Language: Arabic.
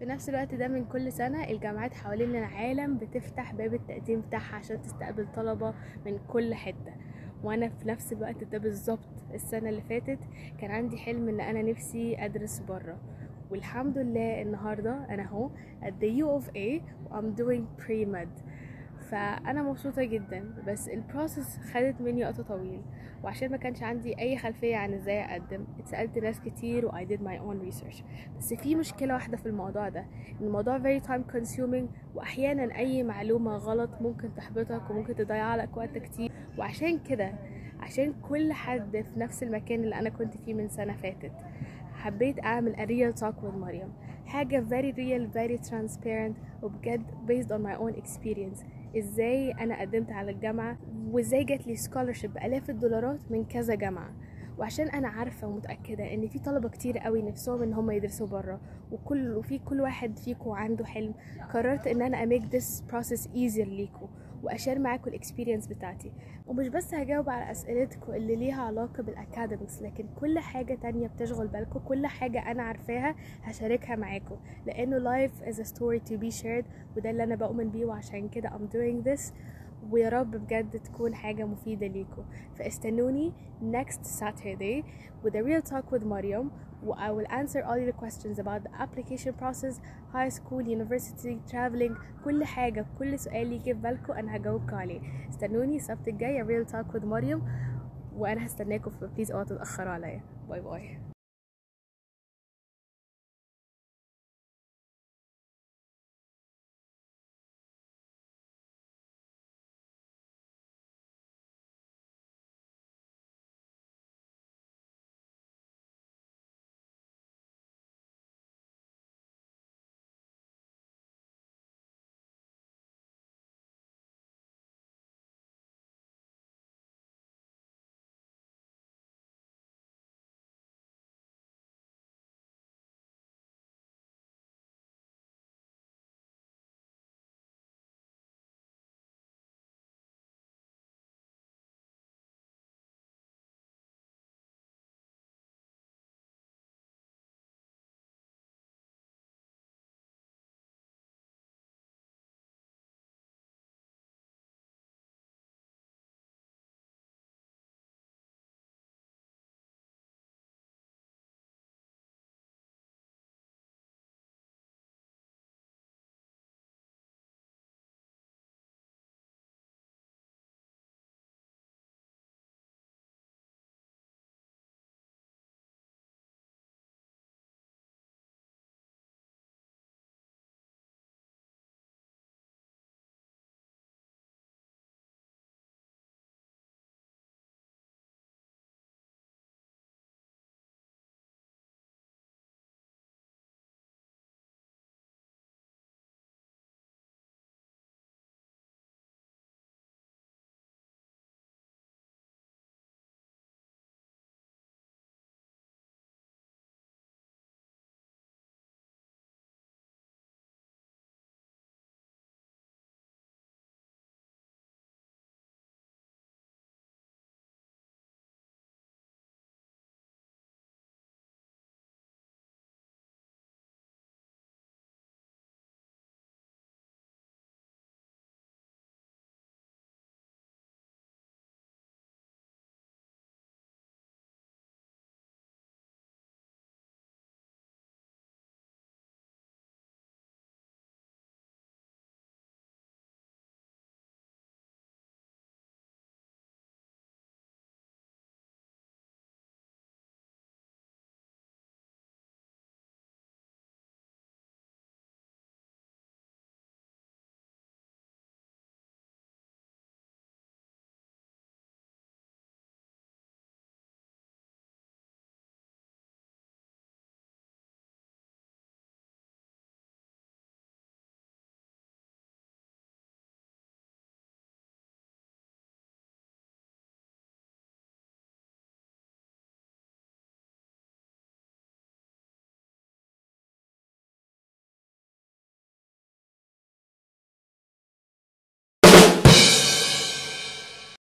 في نفس الوقت ده من كل سنة الجامعات حوالين العالم بتفتح باب التقديم بتاعها عشان تستقبل طلبة من كل حتة. وأنا في نفس الوقت ده بالظبط السنة اللي فاتت كان عندي حلم إن أنا نفسي أدرس برا. والحمد لله النهاردة أنا أهو at the U of A و I'm doing pre-med. فأنا مبسوطة جدا بس البروسس خدت مني وقت طويل وعشان ما كانش عندي أي خلفية عن إزاي أقدم اتسألت ناس كتير و I did my own research. بس في مشكلة واحدة في الموضوع ده إن الموضوع very time consuming واحيانا أي معلومة غلط ممكن تحبطك وممكن تضيع لك وقت كتير. وعشان كده عشان كل حد في نفس المكان اللي أنا كنت فيه من سنة فاتت حبيت أعمل a real talk with مريم. حاجة very real very transparent وبجد based on my own experience. إزاي أنا قدمت على الجامعة وازاي جات لي scholarship بآلاف الدولارات من كذا جامعة. وعشان أنا عارفة ومتأكدة إن في طلبة كتير قوي نفسهم إن هم يدرسوا بره وكل وفي كل واحد فيكم عنده حلم قررت إن أنا أ make this process easier ليكم وأشير معاكم ال experience بتاعتي. ومش بس هجاوب على اسئلتكم اللي ليها علاقة بال academics لكن كل حاجة تانية بتشغل بالكم كل حاجة أنا عارفاها هشاركها معاكم لأنه life is a story to be shared وده اللي أنا بؤمن بيه وعشان كده I'm doing this. ويا رب بجد تكون حاجة مفيدة ليكم فاستنوني next Saturday with a real talk with و I will answer all your questions about the application process high school university traveling كل حاجة كل سؤال يجي في بالكم أنا هجاوبكم عليه. استنوني السبت الجاي real talk with مريم وأنا هستناكم ف please اوعوا تتأخروا عليا. bye bye